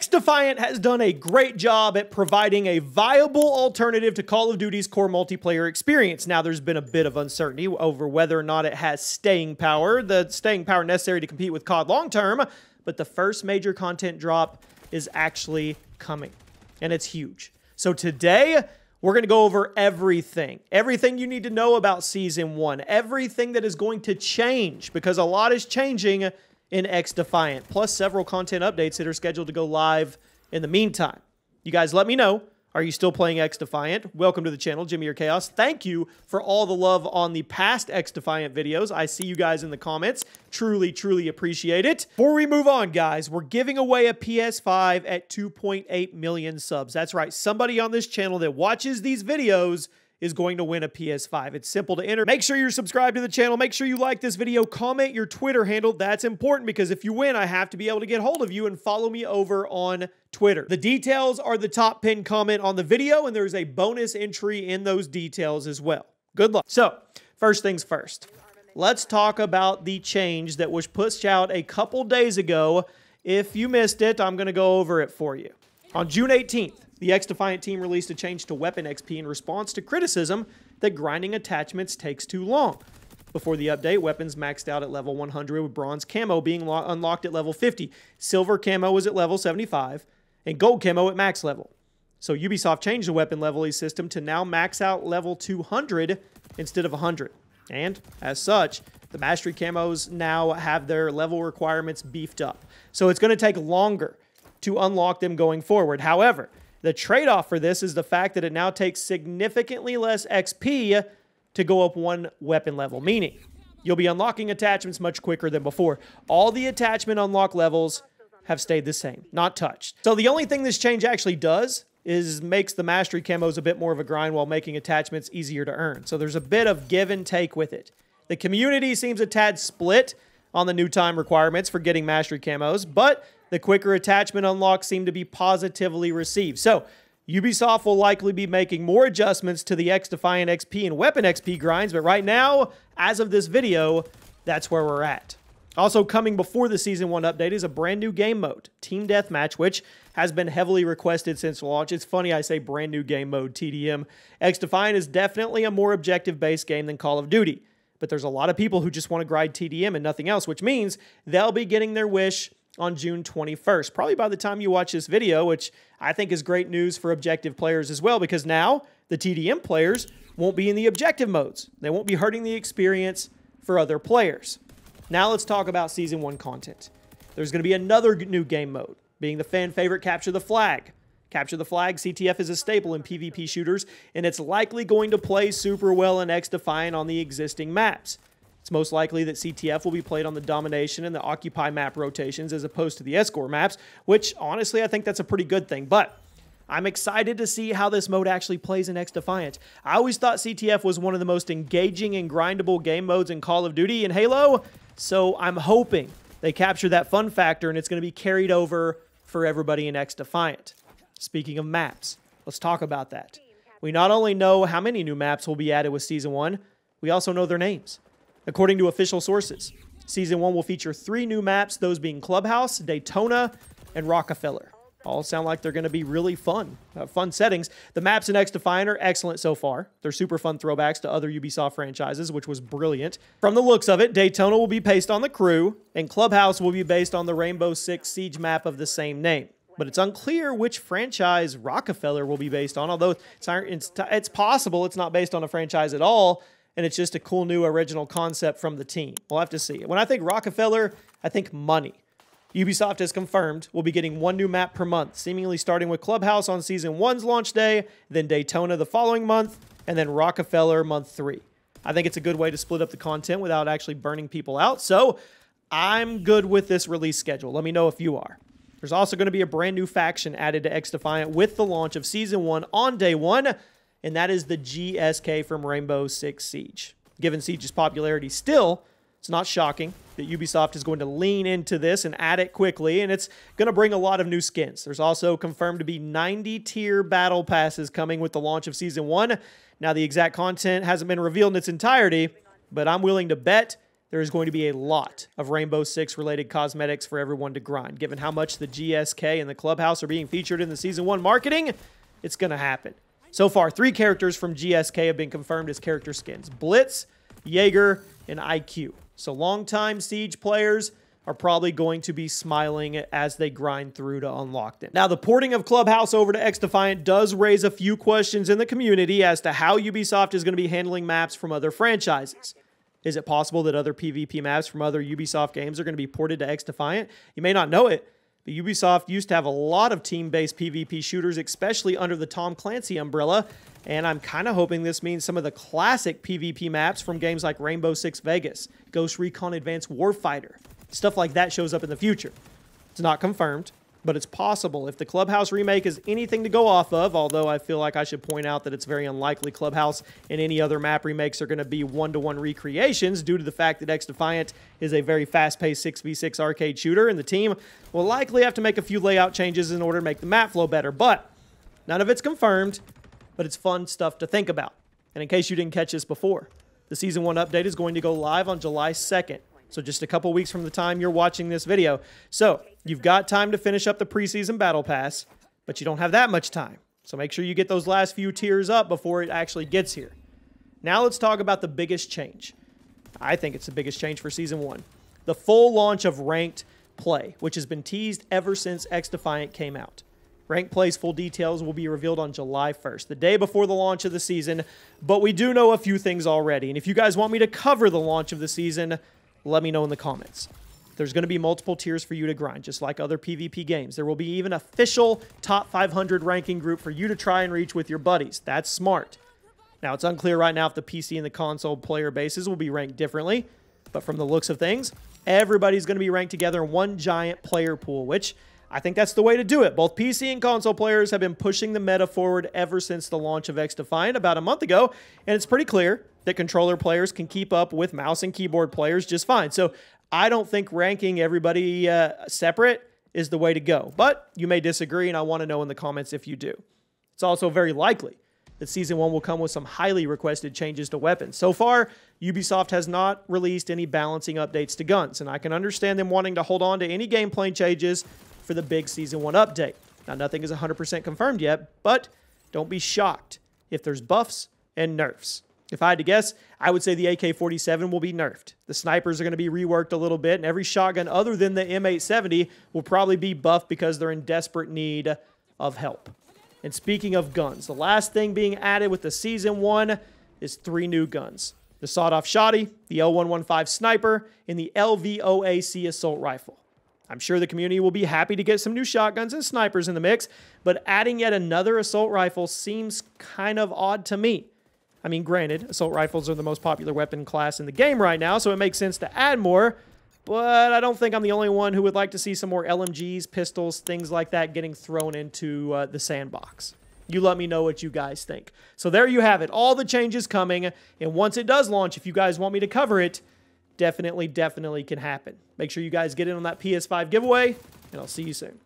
XDefiant has done a great job at providing a viable alternative to Call of Duty's core multiplayer experience. Now, there's been a bit of uncertainty over whether or not it has staying power, the staying power necessary to compete with COD long term, but the first major content drop is actually coming, and it's huge. So today, we're going to go over everything. Everything you need to know about Season 1. Everything that is going to change, because a lot is changing in X Defiant, plus several content updates that are scheduled to go live in the meantime. You guys let me know. Are you still playing X Defiant? Welcome to the channel, Jimmy or Chaos. Thank you for all the love on the past X Defiant videos. I see you guys in the comments. Truly, truly appreciate it. Before we move on, guys, we're giving away a PS5 at 2.8 million subs. That's right. Somebody on this channel that watches these videos is going to win a PS5. It's simple to enter. Make sure you're subscribed to the channel. Make sure you like this video. Comment your Twitter handle. That's important because if you win, I have to be able to get hold of you and follow me over on Twitter. The details are the top pinned comment on the video, and there's a bonus entry in those details as well. Good luck. So, first things first. Let's talk about the change that was pushed out a couple days ago. If you missed it, I'm going to go over it for you. On June 18th, the XDefiant team released a change to weapon XP in response to criticism that grinding attachments takes too long. Before the update, weapons maxed out at level 100 with bronze camo being unlocked at level 50. Silver camo was at level 75 and gold camo at max level. So Ubisoft changed the weapon leveling system to now max out level 200 instead of 100. And as such, the mastery camos now have their level requirements beefed up. So it's going to take longer to unlock them going forward. However, the trade off for this is the fact that it now takes significantly less XP to go up one weapon level, meaning you'll be unlocking attachments much quicker than before. All the attachment unlock levels have stayed the same, not touched. So the only thing this change actually does is makes the mastery camos a bit more of a grind while making attachments easier to earn. So there's a bit of give and take with it. The community seems a tad split on the new time requirements for getting mastery camos, but the quicker attachment unlocks seem to be positively received. So, Ubisoft will likely be making more adjustments to the X Defiant XP and Weapon XP grinds, but right now, as of this video, that's where we're at. Also coming before the Season 1 update is a brand new game mode, Team Deathmatch, which has been heavily requested since launch. It's funny I say brand new game mode, TDM. X Defiant is definitely a more objective-based game than Call of Duty, but there's a lot of people who just want to grind TDM and nothing else, which means they'll be getting their wish on June 21st. Probably by the time you watch this video, which I think is great news for objective players as well, because now the TDM players won't be in the objective modes. They won't be hurting the experience for other players. Now let's talk about Season 1 content. There's going to be another new game mode, being the fan favorite Capture the Flag. Capture the Flag, CTF is a staple in PvP shooters, and it's likely going to play super well in XDefiant on the existing maps. It's most likely that CTF will be played on the Domination and the Occupy map rotations as opposed to the Escort maps, which honestly I think that's a pretty good thing. But I'm excited to see how this mode actually plays in X Defiant. I always thought CTF was one of the most engaging and grindable game modes in Call of Duty and Halo, so I'm hoping they capture that fun factor and it's going to be carried over for everybody in X Defiant. Speaking of maps, let's talk about that. We not only know how many new maps will be added with Season 1, we also know their names. According to official sources, Season 1 will feature three new maps, those being Clubhouse, Daytona, and Rockefeller. All sound like they're going to be really fun, uh, fun settings. The maps in XDefiant are excellent so far. They're super fun throwbacks to other Ubisoft franchises, which was brilliant. From the looks of it, Daytona will be based on the crew, and Clubhouse will be based on the Rainbow Six Siege map of the same name. But it's unclear which franchise Rockefeller will be based on, although it's, it's, it's possible it's not based on a franchise at all and it's just a cool new original concept from the team. We'll have to see. When I think Rockefeller, I think money. Ubisoft has confirmed we'll be getting one new map per month, seemingly starting with Clubhouse on Season 1's launch day, then Daytona the following month, and then Rockefeller month 3. I think it's a good way to split up the content without actually burning people out, so I'm good with this release schedule. Let me know if you are. There's also going to be a brand new faction added to X Defiant with the launch of Season 1 on day 1 and that is the GSK from Rainbow Six Siege. Given Siege's popularity still, it's not shocking that Ubisoft is going to lean into this and add it quickly, and it's going to bring a lot of new skins. There's also confirmed to be 90 tier battle passes coming with the launch of Season 1. Now, the exact content hasn't been revealed in its entirety, but I'm willing to bet there is going to be a lot of Rainbow Six related cosmetics for everyone to grind. Given how much the GSK and the Clubhouse are being featured in the Season 1 marketing, it's going to happen. So far, three characters from GSK have been confirmed as character skins. Blitz, Jaeger, and IQ. So long-time Siege players are probably going to be smiling as they grind through to unlock them. Now, the porting of Clubhouse over to XDefiant does raise a few questions in the community as to how Ubisoft is going to be handling maps from other franchises. Is it possible that other PvP maps from other Ubisoft games are going to be ported to XDefiant? You may not know it, but Ubisoft used to have a lot of team-based PvP shooters, especially under the Tom Clancy umbrella, and I'm kind of hoping this means some of the classic PvP maps from games like Rainbow Six Vegas, Ghost Recon Advanced Warfighter, stuff like that shows up in the future. It's not confirmed, but it's possible. If the Clubhouse remake is anything to go off of, although I feel like I should point out that it's very unlikely Clubhouse and any other map remakes are going to be one-to-one recreations due to the fact that X Defiant is a very fast-paced 6v6 arcade shooter, and the team will likely have to make a few layout changes in order to make the map flow better, but none of it's confirmed, but it's fun stuff to think about. And in case you didn't catch this before, the Season 1 update is going to go live on July 2nd. So just a couple weeks from the time you're watching this video. So you've got time to finish up the preseason battle pass, but you don't have that much time. So make sure you get those last few tiers up before it actually gets here. Now let's talk about the biggest change. I think it's the biggest change for Season 1. The full launch of Ranked Play, which has been teased ever since XDefiant came out. Ranked Play's full details will be revealed on July 1st, the day before the launch of the season, but we do know a few things already. And if you guys want me to cover the launch of the season, let me know in the comments. There's going to be multiple tiers for you to grind, just like other PvP games. There will be even official top 500 ranking group for you to try and reach with your buddies. That's smart. Now, it's unclear right now if the PC and the console player bases will be ranked differently, but from the looks of things, everybody's going to be ranked together in one giant player pool, which I think that's the way to do it. Both PC and console players have been pushing the meta forward ever since the launch of XDefiant about a month ago, and it's pretty clear that controller players can keep up with mouse and keyboard players just fine. So I don't think ranking everybody uh, separate is the way to go. But you may disagree, and I want to know in the comments if you do. It's also very likely that Season 1 will come with some highly requested changes to weapons. So far, Ubisoft has not released any balancing updates to guns, and I can understand them wanting to hold on to any gameplay changes for the big Season 1 update. Now, nothing is 100% confirmed yet, but don't be shocked if there's buffs and nerfs. If I had to guess, I would say the AK-47 will be nerfed. The snipers are going to be reworked a little bit, and every shotgun other than the M870 will probably be buffed because they're in desperate need of help. And speaking of guns, the last thing being added with the Season 1 is three new guns. The sawed-off shotty, the L115 sniper, and the LVOAC assault rifle. I'm sure the community will be happy to get some new shotguns and snipers in the mix, but adding yet another assault rifle seems kind of odd to me. I mean, granted, assault rifles are the most popular weapon class in the game right now, so it makes sense to add more, but I don't think I'm the only one who would like to see some more LMGs, pistols, things like that getting thrown into uh, the sandbox. You let me know what you guys think. So there you have it, all the changes coming, and once it does launch, if you guys want me to cover it, definitely, definitely can happen. Make sure you guys get in on that PS5 giveaway, and I'll see you soon.